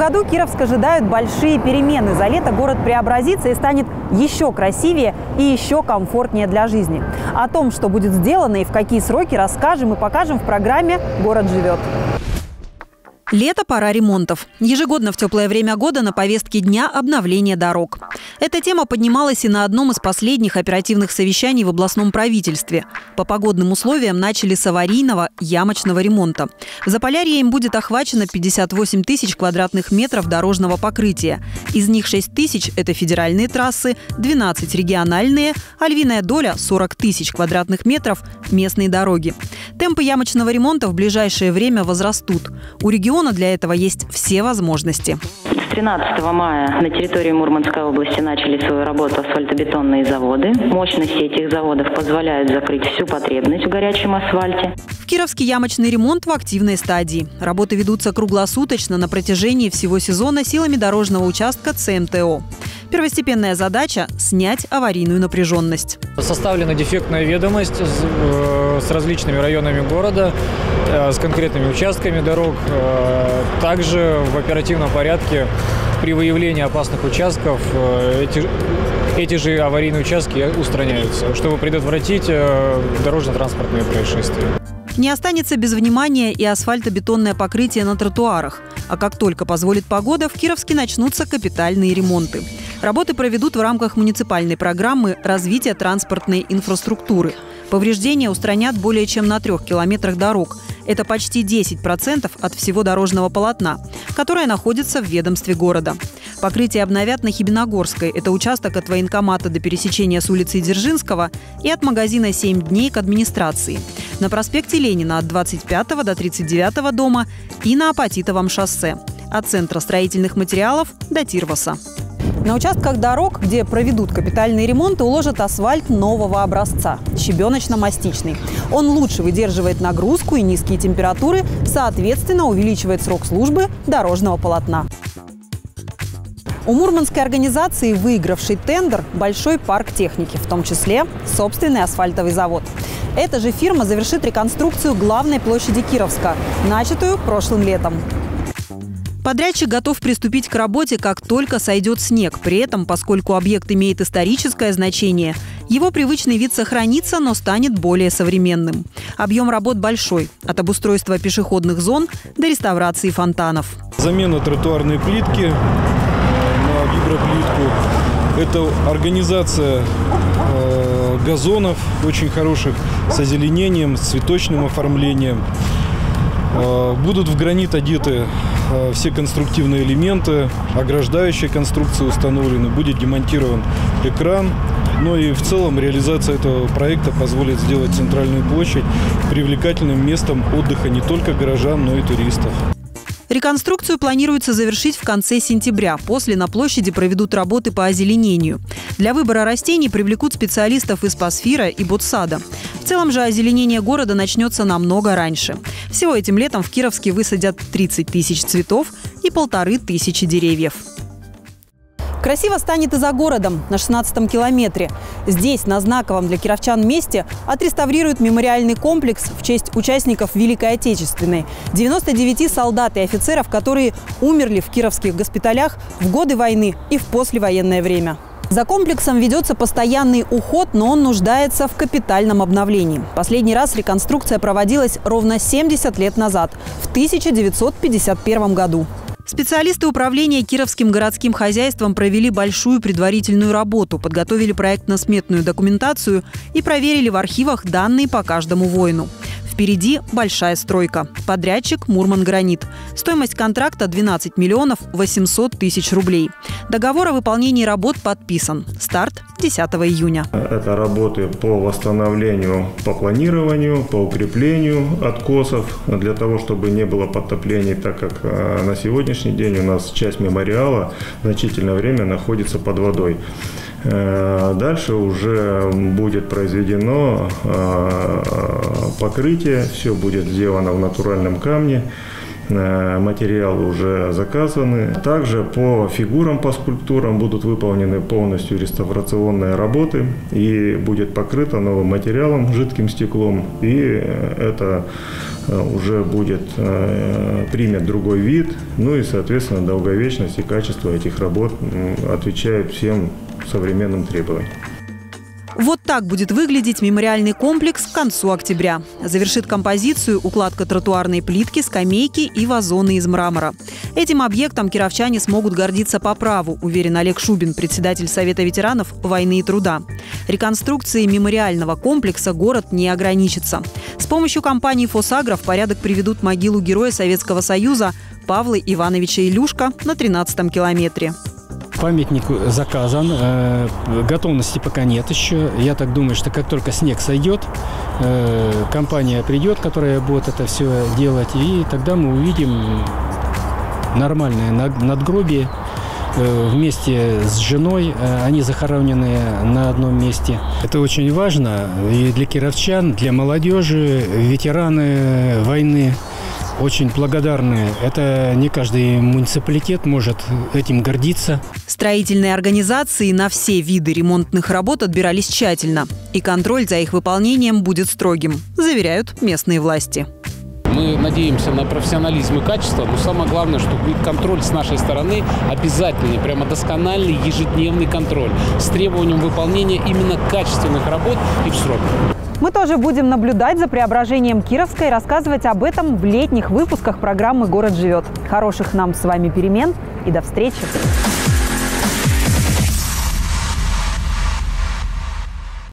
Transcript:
году Кировск ожидают большие перемены. За лето город преобразится и станет еще красивее и еще комфортнее для жизни. О том, что будет сделано и в какие сроки, расскажем и покажем в программе «Город живет». Лето – пора ремонтов. Ежегодно в теплое время года на повестке дня обновление дорог. Эта тема поднималась и на одном из последних оперативных совещаний в областном правительстве. По погодным условиям начали с аварийного ямочного ремонта. В Заполярье им будет охвачено 58 тысяч квадратных метров дорожного покрытия. Из них 6 тысяч – это федеральные трассы, 12 – региональные, а львиная доля – 40 тысяч квадратных метров – местные дороги. Темпы ямочного ремонта в ближайшее время возрастут. У региона для этого есть все возможности. С 13 мая на территории Мурманской области начали свою работу асфальтобетонные заводы. Мощности этих заводов позволяют закрыть всю потребность в горячем асфальте. В Кировске ямочный ремонт в активной стадии. Работы ведутся круглосуточно на протяжении всего сезона силами дорожного участка ЦМТО. Первостепенная задача – снять аварийную напряженность. Составлена дефектная ведомость с, э, с различными районами города, э, с конкретными участками дорог. Э, также в оперативном порядке при выявлении опасных участков эти, эти же аварийные участки устраняются, чтобы предотвратить дорожно-транспортные происшествия. Не останется без внимания и асфальтобетонное покрытие на тротуарах. А как только позволит погода, в Кировске начнутся капитальные ремонты. Работы проведут в рамках муниципальной программы развития транспортной инфраструктуры. Повреждения устранят более чем на трех километрах дорог. Это почти 10% от всего дорожного полотна, которое находится в ведомстве города. Покрытие обновят на Хибиногорской. Это участок от военкомата до пересечения с улицы Дзержинского и от магазина «7 дней» к администрации. На проспекте Ленина от 25 до 39 дома и на Апатитовом шоссе. От центра строительных материалов до Тирваса. На участках дорог, где проведут капитальный ремонт, уложат асфальт нового образца – щебеночно-мастичный. Он лучше выдерживает нагрузку и низкие температуры, соответственно, увеличивает срок службы дорожного полотна. У мурманской организации, выигравший тендер, большой парк техники, в том числе собственный асфальтовый завод. Эта же фирма завершит реконструкцию главной площади Кировска, начатую прошлым летом. Подрядчик готов приступить к работе, как только сойдет снег. При этом, поскольку объект имеет историческое значение, его привычный вид сохранится, но станет более современным. Объем работ большой – от обустройства пешеходных зон до реставрации фонтанов. Замена тротуарной плитки э, на виброплитку. Это организация э, газонов очень хороших с озеленением, с цветочным оформлением. Э, будут в гранит одеты все конструктивные элементы, ограждающие конструкции установлены, будет демонтирован экран. Ну и в целом реализация этого проекта позволит сделать центральную площадь привлекательным местом отдыха не только горожан, но и туристов. Реконструкцию планируется завершить в конце сентября. После на площади проведут работы по озеленению. Для выбора растений привлекут специалистов из Пасфира и Ботсада. В целом же озеленение города начнется намного раньше. Всего этим летом в Кировске высадят 30 тысяч цветов и полторы тысячи деревьев. Красиво станет и за городом, на 16-м километре. Здесь, на знаковом для кировчан месте, отреставрируют мемориальный комплекс в честь участников Великой Отечественной. 99 солдат и офицеров, которые умерли в кировских госпиталях в годы войны и в послевоенное время. За комплексом ведется постоянный уход, но он нуждается в капитальном обновлении. Последний раз реконструкция проводилась ровно 70 лет назад, в 1951 году. Специалисты управления Кировским городским хозяйством провели большую предварительную работу, подготовили проектно-сметную документацию и проверили в архивах данные по каждому воину. Впереди большая стройка. Подрядчик «Мурман Гранит». Стоимость контракта 12 миллионов 800 тысяч рублей. Договор о выполнении работ подписан. Старт 10 июня. Это работы по восстановлению, по планированию, по укреплению откосов, для того, чтобы не было подтоплений, так как э, на сегодняшний день у нас часть мемориала значительное время находится под водой. Э, дальше уже будет произведено э, покрытие, все будет сделано в натуральном камне. Э, материалы уже заказаны. Также по фигурам, по скульптурам будут выполнены полностью реставрационные работы и будет покрыто новым материалом, жидким стеклом. И это уже будет, примет другой вид, ну и, соответственно, долговечность и качество этих работ отвечают всем современным требованиям. Вот так будет выглядеть мемориальный комплекс к концу октября. Завершит композицию укладка тротуарной плитки, скамейки и вазоны из мрамора. Этим объектом кировчане смогут гордиться по праву, уверен Олег Шубин, председатель Совета ветеранов войны и труда. Реконструкцией мемориального комплекса город не ограничится. С помощью компании «Фосагро» в порядок приведут могилу героя Советского Союза Павла Ивановича Илюшка на 13-м километре. Памятник заказан, э, готовности пока нет еще. Я так думаю, что как только снег сойдет, э, компания придет, которая будет это все делать, и тогда мы увидим нормальное надгробие э, вместе с женой. Они захоронены на одном месте. Это очень важно и для кировчан, для молодежи, ветераны войны очень благодарны. Это не каждый муниципалитет может этим гордиться. Строительные организации на все виды ремонтных работ отбирались тщательно. И контроль за их выполнением будет строгим, заверяют местные власти. Мы надеемся на профессионализм и качество, но самое главное, что будет контроль с нашей стороны обязательный, прямо доскональный ежедневный контроль с требованием выполнения именно качественных работ и в срок. Мы тоже будем наблюдать за преображением Кировской и рассказывать об этом в летних выпусках программы «Город живет». Хороших нам с вами перемен и до встречи!